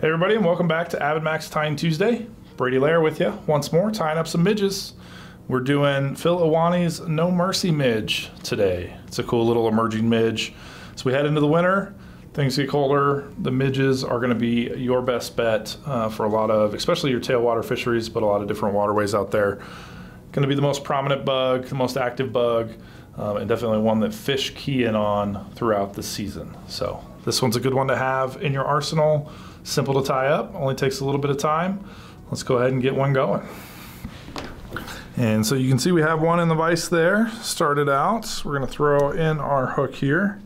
Hey everybody, and welcome back to AvidMax Tying Tuesday. Brady Lair with you once more, tying up some midges. We're doing Phil Iwane's No Mercy midge today. It's a cool little emerging midge. So we head into the winter, things get colder. The midges are going to be your best bet uh, for a lot of, especially your tailwater fisheries, but a lot of different waterways out there. Going to be the most prominent bug, the most active bug, um, and definitely one that fish key in on throughout the season. So this one's a good one to have in your arsenal Simple to tie up, only takes a little bit of time. Let's go ahead and get one going. And so you can see we have one in the vise there, started out. We're gonna throw in our hook here.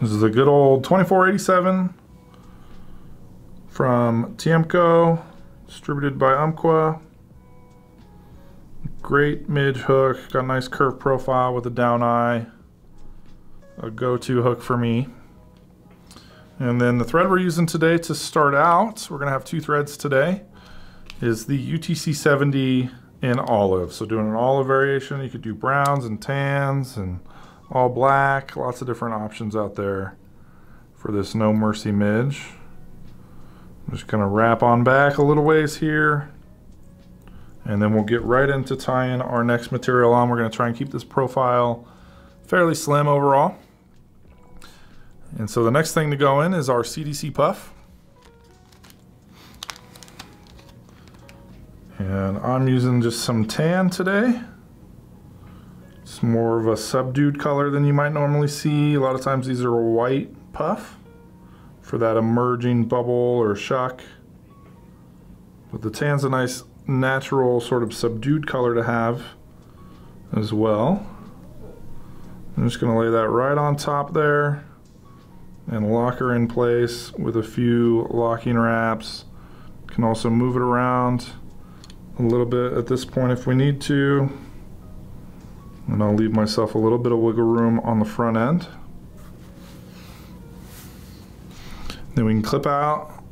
This is a good old 2487 from Tiemco, distributed by Umpqua. Great midge hook, got a nice curved profile with a down eye. A go-to hook for me. And then the thread we're using today to start out, we're gonna have two threads today, is the UTC 70 in olive. So doing an olive variation, you could do browns and tans and all black, lots of different options out there for this No Mercy midge. I'm just gonna wrap on back a little ways here. And then we'll get right into tying our next material on. We're gonna try and keep this profile fairly slim overall. And so the next thing to go in is our CDC puff. And I'm using just some tan today. It's more of a subdued color than you might normally see. A lot of times these are a white puff for that emerging bubble or shock. But the tan's a nice natural sort of subdued color to have as well. I'm just gonna lay that right on top there and lock her in place with a few locking wraps. Can also move it around a little bit at this point if we need to. And I'll leave myself a little bit of wiggle room on the front end. Then we can clip out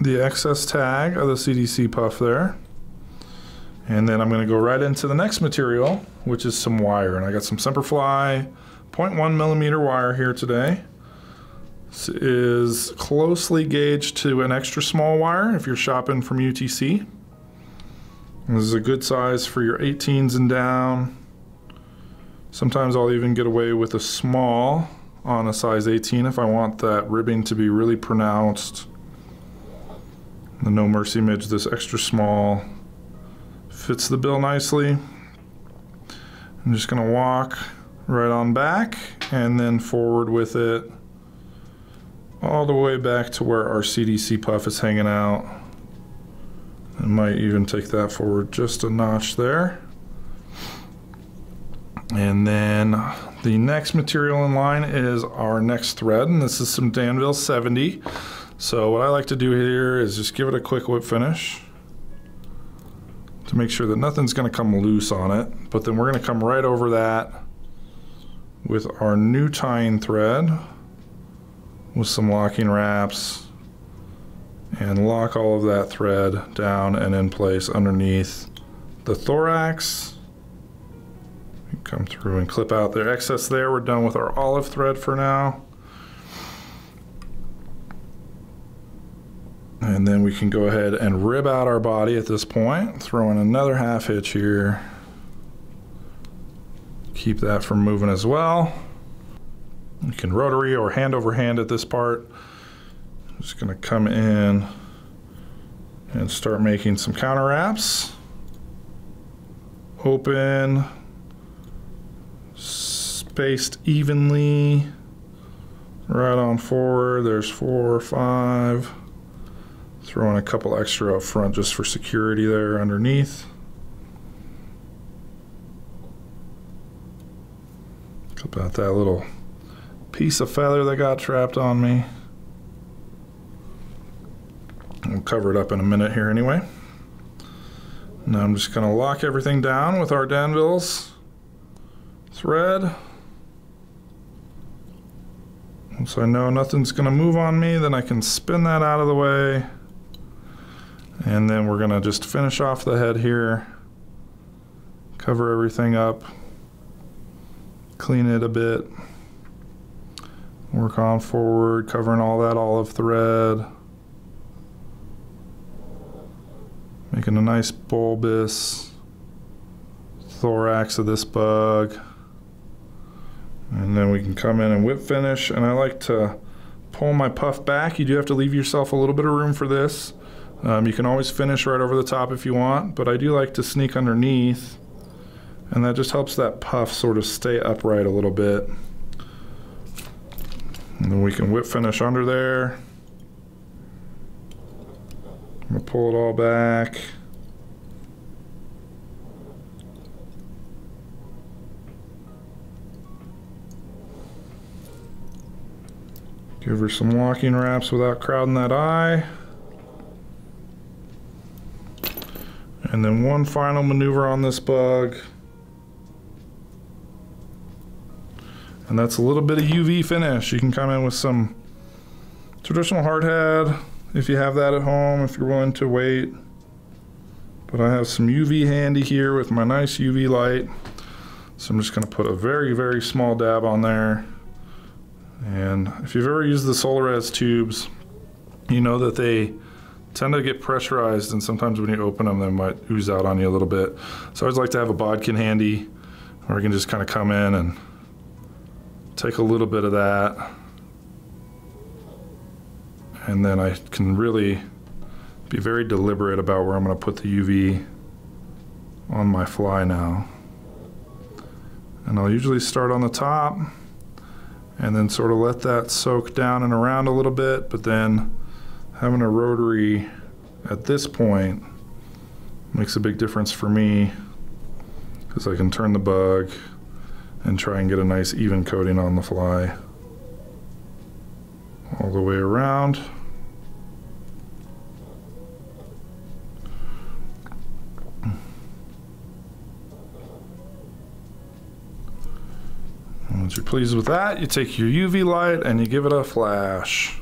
the excess tag of the CDC puff there. And then I'm going to go right into the next material, which is some wire. And I got some Semperfli 0.1 millimeter wire here today is closely gauged to an extra small wire if you're shopping from UTC. This is a good size for your 18s and down. Sometimes I'll even get away with a small on a size 18 if I want that ribbing to be really pronounced. The No Mercy midge, this extra small, fits the bill nicely. I'm just gonna walk right on back and then forward with it all the way back to where our CDC puff is hanging out. I might even take that forward just a notch there. And then the next material in line is our next thread, and this is some Danville 70. So what I like to do here is just give it a quick whip finish to make sure that nothing's gonna come loose on it. But then we're gonna come right over that with our new tying thread with some locking wraps and lock all of that thread down and in place underneath the thorax. Come through and clip out the excess there. We're done with our olive thread for now. And then we can go ahead and rib out our body at this point. Throw in another half hitch here. Keep that from moving as well. You can rotary or hand over hand at this part. I'm just gonna come in and start making some counter wraps. Open, spaced evenly, right on forward. There's four, or five. Throw in a couple extra up front just for security there underneath. About that little piece of feather that got trapped on me. We'll cover it up in a minute here anyway. Now I'm just going to lock everything down with our Danville's thread. Once I know nothing's going to move on me, then I can spin that out of the way. And then we're going to just finish off the head here. Cover everything up. Clean it a bit. Work on forward, covering all that olive thread. Making a nice bulbous thorax of this bug. And then we can come in and whip finish. And I like to pull my puff back. You do have to leave yourself a little bit of room for this. Um, you can always finish right over the top if you want, but I do like to sneak underneath. And that just helps that puff sort of stay upright a little bit. And then we can whip finish under there. I'm gonna pull it all back. Give her some locking wraps without crowding that eye. And then one final maneuver on this bug. And that's a little bit of UV finish. You can come in with some traditional hardhead if you have that at home, if you're willing to wait. But I have some UV handy here with my nice UV light. So I'm just gonna put a very, very small dab on there. And if you've ever used the Solarez tubes, you know that they tend to get pressurized and sometimes when you open them they might ooze out on you a little bit. So I always like to have a bodkin handy where I can just kind of come in and take a little bit of that and then I can really be very deliberate about where I'm going to put the UV on my fly now. And I'll usually start on the top and then sort of let that soak down and around a little bit, but then having a rotary at this point makes a big difference for me because I can turn the bug and try and get a nice even coating on the fly all the way around. Once you're pleased with that, you take your UV light and you give it a flash.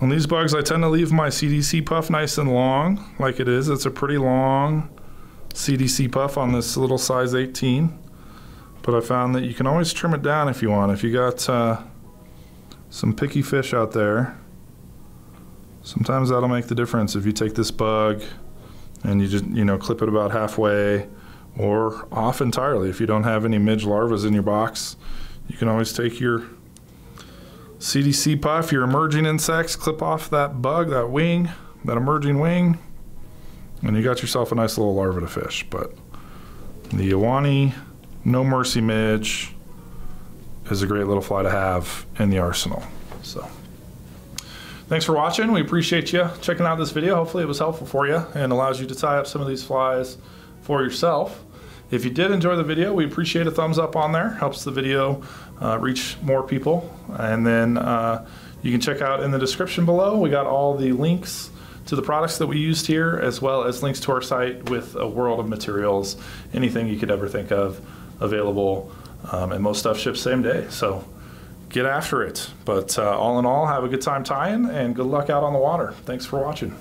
On these bugs, I tend to leave my CDC puff nice and long, like it is. It's a pretty long CDC puff on this little size 18. But I found that you can always trim it down if you want. If you got uh, some picky fish out there, sometimes that'll make the difference. If you take this bug and you just, you know, clip it about halfway or off entirely. If you don't have any midge larvas in your box, you can always take your CDC puff, your emerging insects, clip off that bug, that wing, that emerging wing, and you got yourself a nice little larva to fish. But the Iwane No Mercy Midge is a great little fly to have in the arsenal. So thanks for watching. We appreciate you checking out this video. Hopefully it was helpful for you and allows you to tie up some of these flies for yourself. If you did enjoy the video, we appreciate a thumbs up on there. Helps the video uh, reach more people. And then uh, you can check out in the description below. We got all the links to the products that we used here, as well as links to our site with a world of materials, anything you could ever think of available. Um, and most stuff ships same day. So get after it. But uh, all in all, have a good time tying and good luck out on the water. Thanks for watching.